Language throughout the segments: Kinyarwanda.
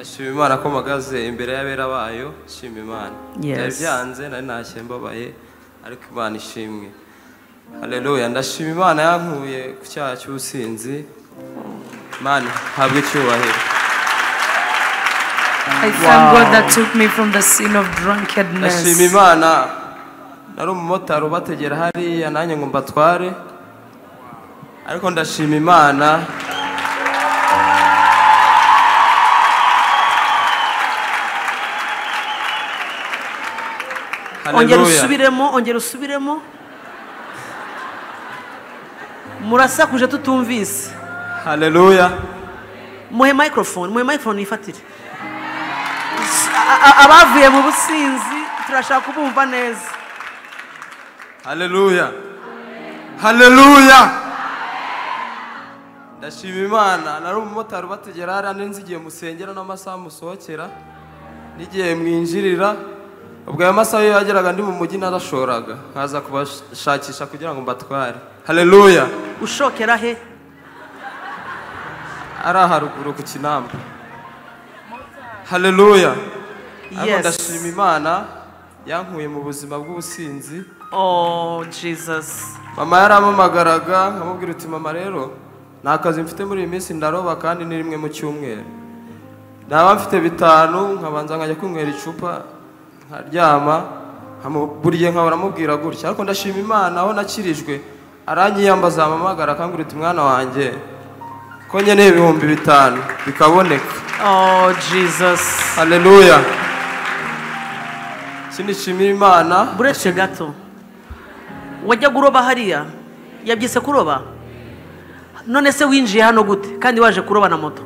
ndashima imana ko mpagaze imbere y'abera bayo shima imana byari byanze nari ntashye mbabaye ariko imana ishimwe. Haleluya ndashima imana yankuye ku cyaha cy'ubusinzi. Imana habwe icyubahiro. I thank God that took me from the sin of drunkenness. ndashima imana nari umumotari ubategera hariya nanjye ngo mbatware. Ariko ndashima imana ongera usubiremo ongera usubiremo murasakuje tutumvise. Haleluya muhe microphone muhe microphone yifatire abavuye mu businzi turashaka kubumva neza. Haleluya haleluya ndashima imana nari umumotari ubategera hariya nzi igihe musengera n'amasaha musohokera. N'igihe mwinjirira. Ubwo ayo masaha iyo yageraga ndi mu mujyi narashoraga nkaza kubashakisha kugira ngo mbatware. Haleluya! Ushokera he? Ari haruguru ku kinamba. Haleluya! Ariko ndashima imana yankuye mu buzima bw'ubusinzi. Oh jesus. Mama yarampamagaraga nkamubwira uti mama rero nta kazi mfite muri iyi minsi ndaroba kandi ni rimwe mu cyumweru. Naba mfite bitanu nkabanza nkajya kunywera icupa nkaryama nkamu- buri gihe nkahora amubwira gutya ariko ndashima imana aho nakirijwe aranyiyambaza ampamagara akambwira uti mwana wanjye ko nkeneye ibihumbi bitanu bikaboneka. Oh jesus. Haleluya ikindi nshimira imana buretse gato. Wajyaga uroba hariya. Yabyise kuroba. None se winjiye hano gute? Kandi waje kuroba na moto.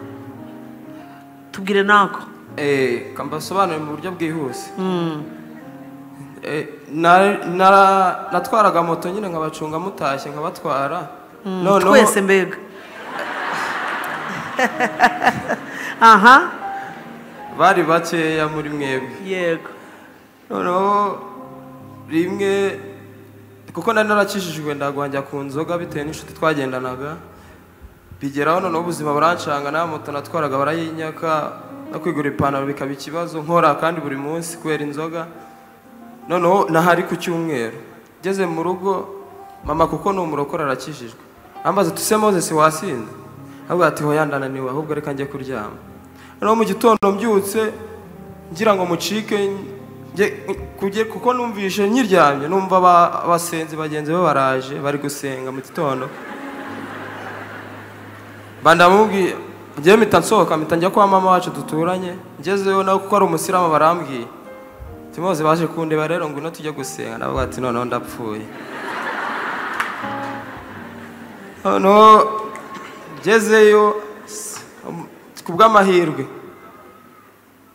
Tubwire nako. Eh, kambasobanurire mu buryo bwihuse. Eh, na- na- natwaraga moto nyine nkabacunga mutashye nkabatwara noneho twese mbega. Aha. Bari bakeya muri mwebwe. Yego. Noneho rimwe kuko nari narakijijwe ndagwanjya ku nzoga bitewe n'inshuti twagendanaga. Bigeraho noneho ubuzima burancanga na moto natwaraga barayinyaka no kwigura ipantaro bikaba ikibazo. Nkora kandi buri munsi kubera inzoga. Noneho nahari ku cyumweru. Ngeze mu rugo mama kuko ni umurokore arakijijwe. Ambaza tuse moses wasinze? Avuga ati hoya ndananiwe ahubwo reka njye kuryama. Noneho mu gitondo mbyutse ngira ngo mucike kuko numvishe nkiryamye numva aba- abasenzi bagenzi be baraje bari gusenga mu gitondo. Bandamubwiye ngewe mpita nsohoka mpita njya kwa mama wacu duturanye. Ngezeyo nawe kuko ari umusiramu barambwiye. Timoze baje kundeba rero ngwino tujye gusenga. Nawe ati noneho ndapfuye. Noneho ngezeyo ku bw'amahirwe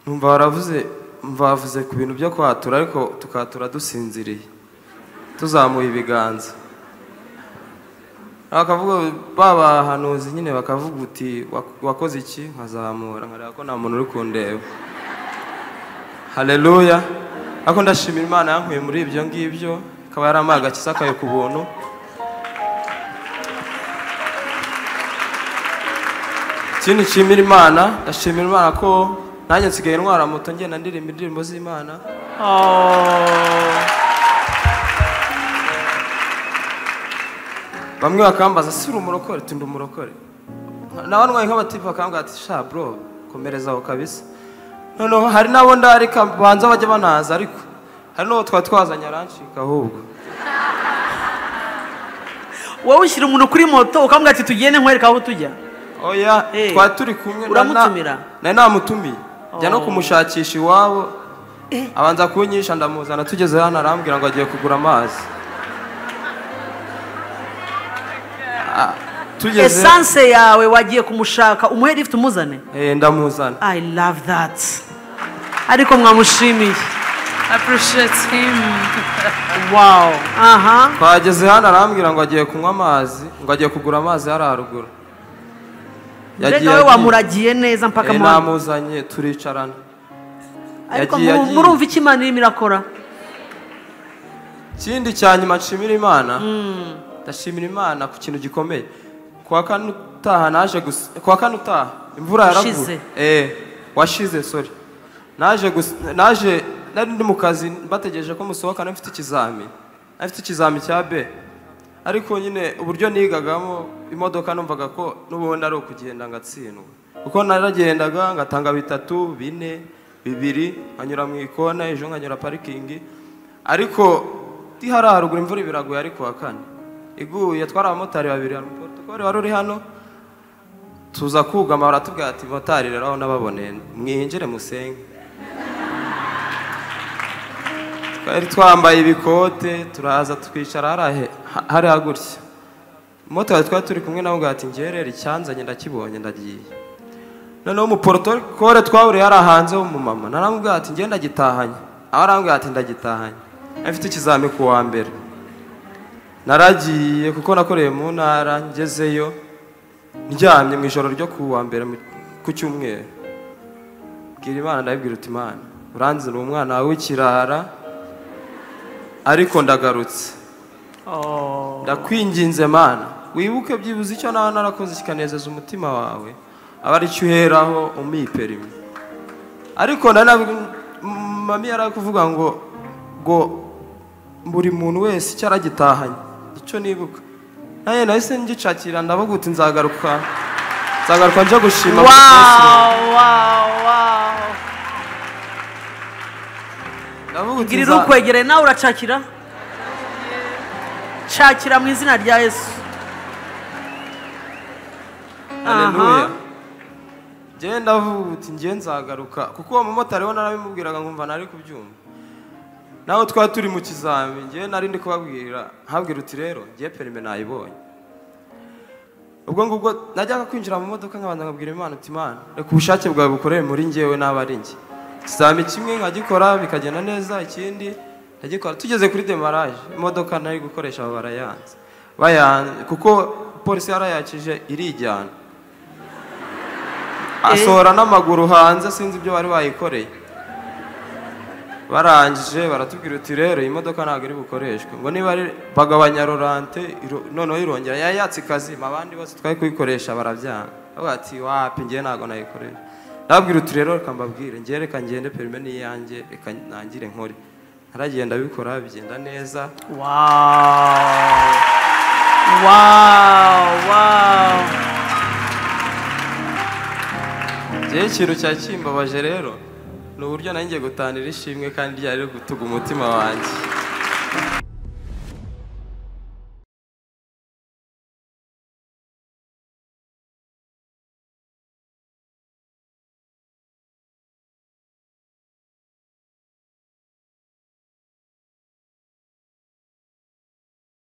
numva baravuze mva bavuze ku bintu byo kwatura ariko tukatura dusinziriye. Tuzamuye ibiganza. Bakavuga ba bahanuzi nyine bakavuga uti "Wak- wakoze iki? Nkazamura nkareba ko nta muntu uri kundeba. Haleluya. Ariko ndashimira imana yankuye muri ibyo ngibyo ikaba yarampaye agakiza kayo ku buntu. Ikindi nshimira imana ndashimira imana ko nanjye nsigaye ntwara moto ngenda ndirimba indirimbo z'imana. Bamwe bakambaza si uri umurokore tundi umurokore. Nawe ntwaye nk'abatifu bakambwira ati sha bro komereza aho kabisa. Noneho hari n'abo ndarika banza bajya banaza ariko hari n'uwo twari twazanye arancika ahubwo. Wowe ushyira umuntu kuri moto ukamubwira ati tugende nkwereka aho tujya. Oya Eh, twari turi kumwe uramutumira? nari namutumiye njya no Oh. kumushakisha iwabo. Abanza kunyisha ndamuzana tugeze hano arambwira ngo agiye kugura amazi. Esanse yawe wagiye kumushaka umuhe lift umuzane Eh, ndamuzana. I love that. Ariko mwamushimiye. Appreciate him. wow. Aha. Twageze hano arambwira ngo agiye kunywa amazi ngo agiye kugura amazi hariya haruguru. Mbega we wamuragiye neza mpaka Eh, mu namuzanye turicarana. Ariko murumva icyo imana irimo irakora? Ikindi cya nyuma nshimira imana. Ndashimira imana ku kintu gikomeye. Kuwa kane utaha naje gusa kuwa kane utaha? Imvura yaraguye? Eh washize sorry. Naje gus- naje nari ndi mu kazi bategereje ko musohokana mfite ikizami. Afite ikizami cya B. Ariko nyine uburyo nigagamo imodoka numvaga ko n'ubundi ari ukugenda ngatsindwa. Kuko naragendaga ngatanga bitatu bine bibiri nkanyura mu ikona ejo nkanyura parikingi. Ariko hariya haruguru imvura ibiraguye ari kuwa kane. Iguye twari abamotari babiri hari umuporotokoli wari uri hano tuza kugama baratubwira ati motari rero aho nababoneye mwinjire musenge. Twari twambaye ibikote turaza twicara hariya gutya. Motari twari turi kumwe nawe ati ngerere icyanzanye ndakibonye ndagiye. Noneho umuporotokole twahuriye hariya hanze w'umumama naramubwira ati ngenda ndagitahanye. Aho arambwira ati ndagitahanye. Afite ikizami ku wa mbere. Naragiye kuko nakoreye mu ntara ngezeyo ndyamye mu ijoro ryo ku wa mbere ku cyumweru. Bwira imana ndabibwira uti imana uranzi ni umwana wawe w'ikirara ariko ndagarutse. Oh. ndakwinginze mana wibuke byibuze icyo nawe narakoze kikanezeza umutima wawe. Aba ari cyo uheraho ariko nari nabi- m- mami yari ari kuvuga ngo ngo buri muntu wese icyo aragitahanye. Icyo nibuka. Nanjye nahise ngicakira ndavuga uti nzagaruka. Nzagaruka nje gushima muri Yesu." wow wow wow. Ndavuga uti girira nza- ukwegereye nawe uracakira? Cakira mu izina rya yesu. Njye ndavuga uti njye nzagaruka. Kuko uwo mumotari we narabimubwiraga nkumva nari kubyumva. Nawe twari turi mu kizami njye nari ndi kubabwira nkabwira uti rero njye perime nayibonye. Ubwo ngubwo najyaga kwinjira mu modoka nkabanza nkabwira imana uti imana reka ubushake bwawe bukorere muri njyewe n'aba ari njye. Ikizami kimwe nkagikora bikagenda neza ikindi ndagikora. Tugeze kuri demaraje imodoka nari gukoresha aba barayanze. Bayanze kuko polisi yarayakije irijyana. Asohora n'amaguru hanze sinzi ibyo bari bayikoreye. Barangije baratubwira uti rero iyi modoka ntabwo iri bukoreshwe. Ngo niba bagabanya rorante noneho irongera yayatse ikazima abandi bose twari kuyikoresha barabyanga. Bavuga ati wapi njye ntabwo nayikoresha. Ndababwira uti rero reka mbabwire njye reka ngende perime n'iyanjye reka nangire nkore. Naragenda bikora bigenda neza. Wow. Wow wow. Njyewe ikintu cya kimbabaje rero ni uburyo nanjye gutanira ishimwe kandi ryari riri gutuga umutima wanjye.